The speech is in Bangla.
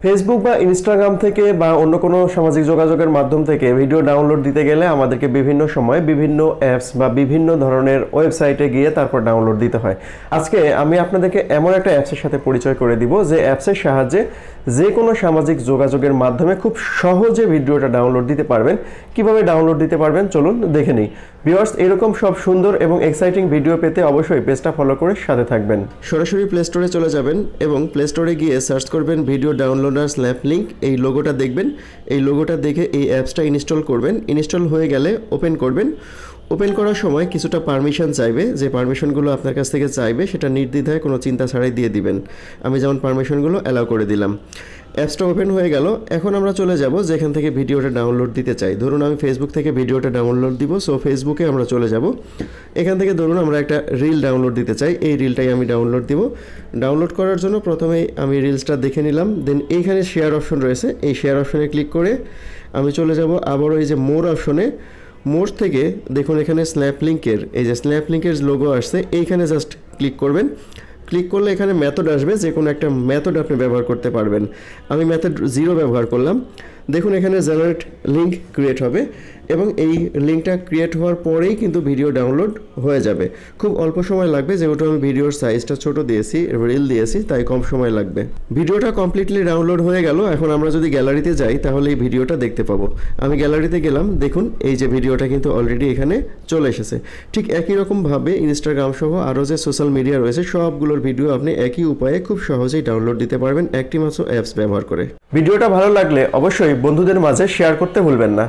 ফেসবুক বা ইনস্টাগ্রাম থেকে বা অন্য কোনো সামাজিক যোগাযোগের মাধ্যম থেকে ভিডিও ডাউনলোড দিতে গেলে আমাদেরকে বিভিন্ন সময় বিভিন্ন অ্যাপস বা বিভিন্ন ধরনের ওয়েবসাইটে গিয়ে তারপর ডাউনলোড দিতে হয়। আজকে আমি আপনাদেরকে এমন একটা অ্যাপসের সাথে পরিচয় করে দিব যে অ্যাপসের সাহায্যে যে কোনো সামাজিক যোগাযোগের মাধ্যমে খুব সহজে ভিডিওটা ডাউনলোড দিতে পারবেন। কীভাবে ডাউনলোড দিতে পারবেন? চলুন দেখে নিই। ভিউয়ার্স, এরকম সব সুন্দর এবং এক্সাইটিং ভিডিও পেতে অবশ্যই পেজটা ফলো করে সাথে থাকবেন। সরাসরি প্লে স্টোরে চলে যাবেন এবং প্লে স্টোরে গিয়ে সার্চ করবেন ভিডিও ডাউনলোডার স্ল্যাপ লিঙ্ক এই লোগোটা দেখবেন। এই লোগোটা দেখে এই অ্যাপসটা ইনস্টল করবেন। ইনস্টল হয়ে গেলে ওপেন করবেন। ওপেন করার সময় কিছুটা পারমিশন চাইবে। যে পারমিশনগুলো আপনার কাছ থেকে চাইবে, সেটা নির্দ্বিধায় কোনো চিন্তা ছাড়াই দিয়ে দিবেন। আমি যেমন পারমিশনগুলো অ্যালাউ করে দিলাম। অ্যাপসটা ওপেন হয়ে গেল। এখন আমরা চলে যাব যেখান থেকে ভিডিওটা ডাউনলোড দিতে চাই। ধরুন, আমি ফেসবুক থেকে ভিডিওটা ডাউনলোড দিব সো ফেসবুকে আমরা চলে যাব। এখান থেকে ধরুন, আমরা একটা রিল ডাউনলোড দিতে চাই। এই রিলটাই আমি ডাউনলোড দিব। ডাউনলোড করার জন্য প্রথমেই আমি রিলসটা দেখে নিলাম। দেন এইখানে শেয়ার অপশন রয়েছে। এই শেয়ার অপশনে ক্লিক করে আমি চলে যাব আবারও এই যে মোর অপশনে মোর থেকে দেখুন, এখানে স্ন্যাপ লিঙ্কের এই যে স্ন্যাপ লিঙ্কের লোগো আসছে। এইখানে জাস্ট ক্লিক করবেন। ক্লিক করলে এখানে মেথড আসবে যে কোনো একটা মেথড আপনি ব্যবহার করতে পারবেন। আমি মেথড জিরো ব্যবহার করলাম। দেখুন, এখানে জেনারেট লিঙ্ক ক্রিয়েট হবে এবং এই লিঙ্কটা ক্রিয়েট হওয়ার পরেই কিন্তু ভিডিও ডাউনলোড হয়ে যাবে। খুব অল্প সময় লাগবে, যেহেতু আমি ভিডিওর সাইজটা ছোট দিয়েছি রিল দিয়েছি, তাই কম সময় লাগবে। ভিডিওটা কমপ্লিটলি ডাউনলোড হয়ে গেল, এখন আমরা যদি গ্যালারিতে যাই, তাহলে এই ভিডিওটা দেখতে পাবো। আমি গ্যালারিতে গেলাম, দেখুন, এই যে ভিডিওটা কিন্তু অলরেডি এখানে চলে এসেছে। ঠিক একই রকমভাবে ইনস্টাগ্রাম সহ আরও যে সোশ্যাল মিডিয়া রয়েছে, সবগুলোর ভিডিও আপনি একই উপায়ে খুব সহজেই ডাউনলোড দিতে পারবেন একটি মাত্র অ্যাপস ব্যবহার করে। ভিডিওটা ভালো লাগলে অবশ্যই বন্ধুদের মাঝে শেয়ার করতে ভুলবেন না।